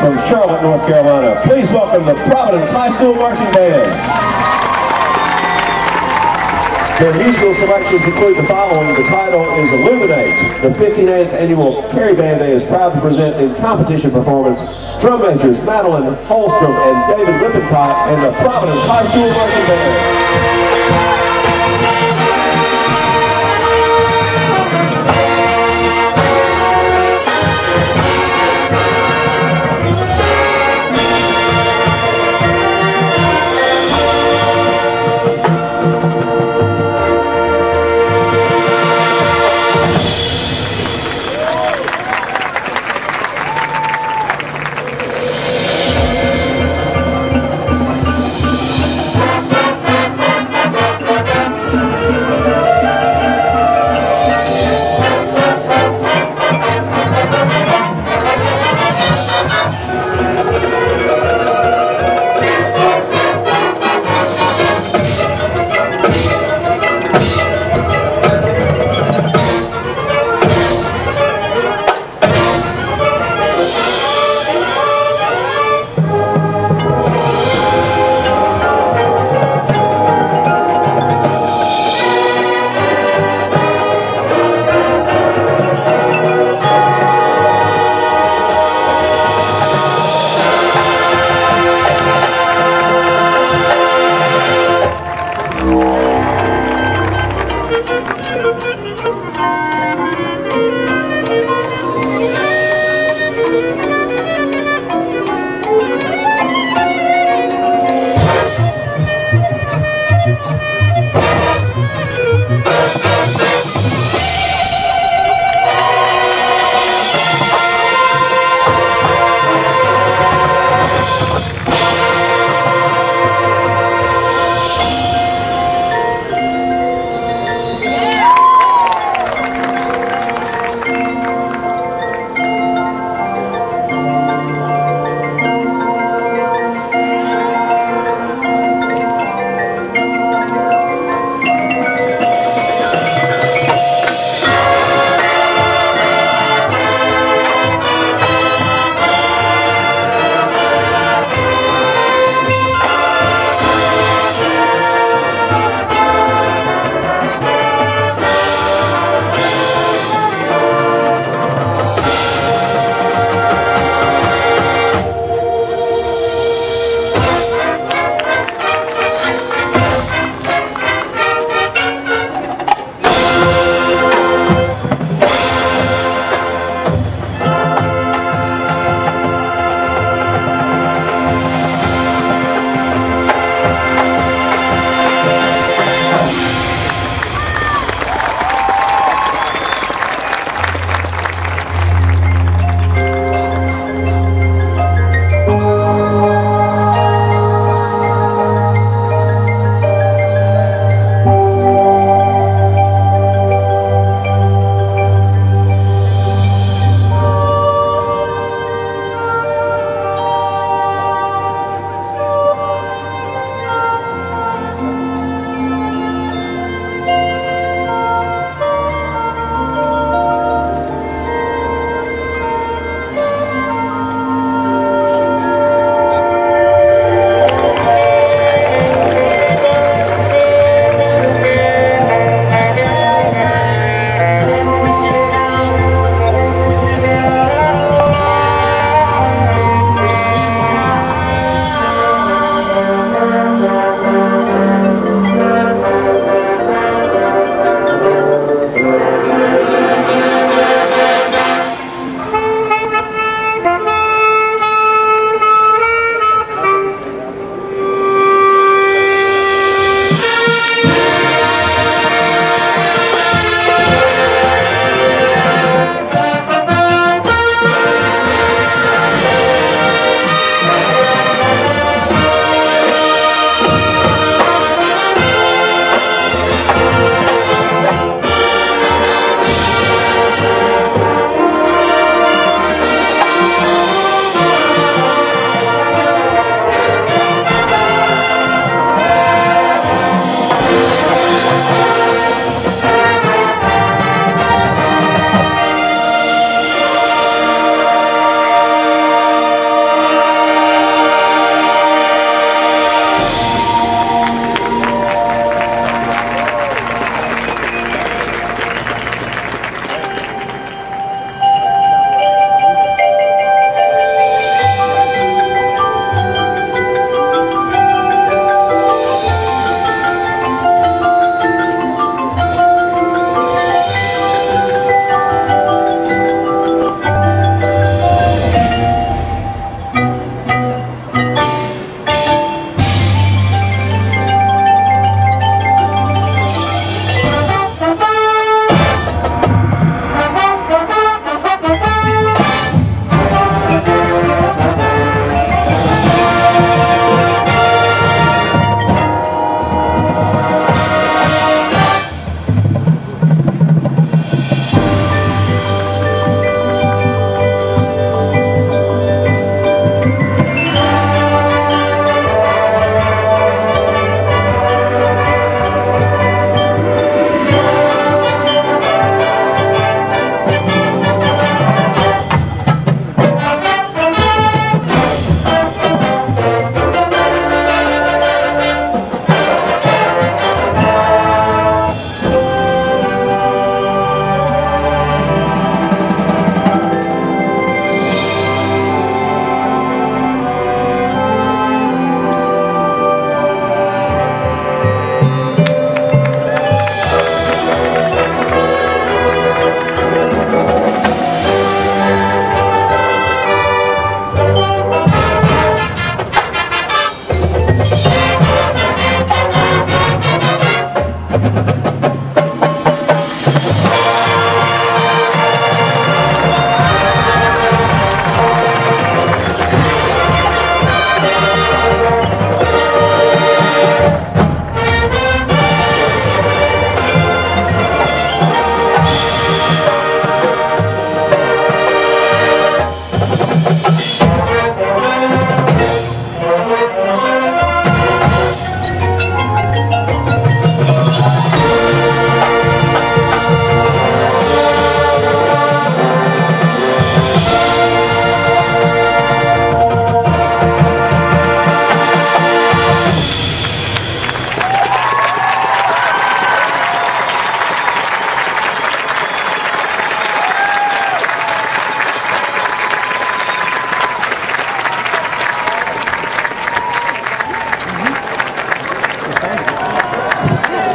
from Charlotte, North Carolina. Please welcome the Providence High School Marching Band. Their musical selections include the following. The title is Illuminate. The 59th annual Cary Band Day is proud to present in competition performance drum majors Madeline Holstrom and David Lippincott and the Providence High School Marching Band.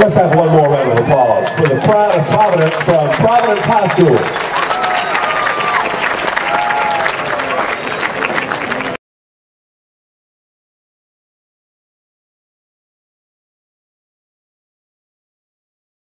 Let's have one more round of applause for the pride of Providence from Providence High School.